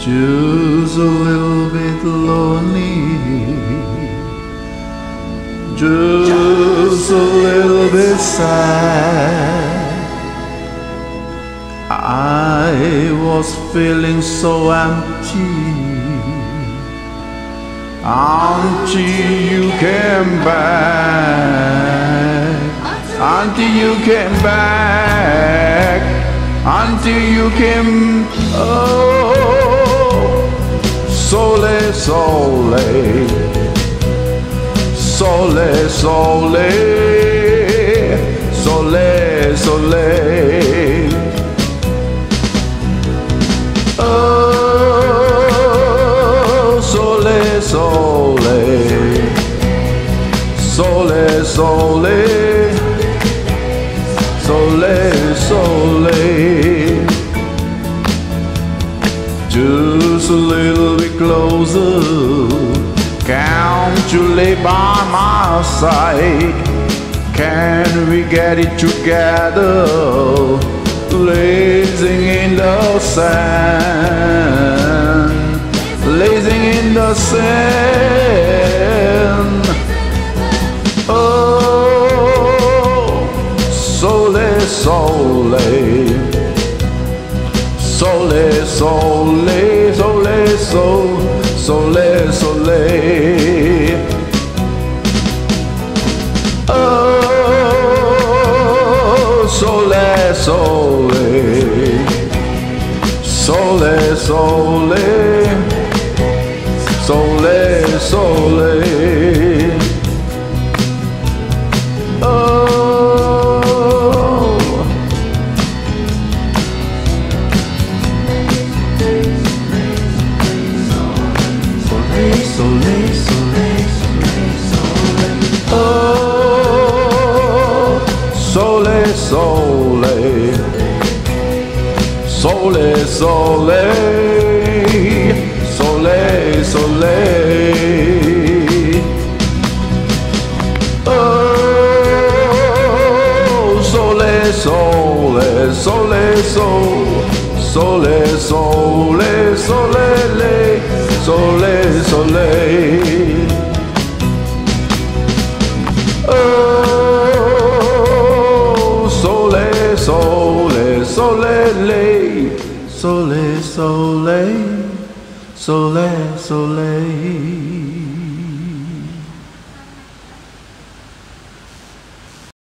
just a little bit lonely, just a little bit sad. I was feeling so empty until you came back, until you came back, until you came. Sole, sole, sole, sole, sole. Oh, sole, sole, sole, sole, sole. Just a little closer. Can't you lay by my side? Can we get it together? Lazing in the sand, lazing in the sand. Oh, sole, sole, sole, sole, sole, sole, Sole, sole. Oh, sole, sole. Sole, sole. Sole, sole. Sole, sole, sole, sole, sole, sole, sole, sole, sole, sole. Oh, sole, sole, sole, sole, sole, sole, sole, sole, sole, lei, sole, sole, sole, sole.